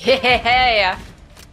Yeah!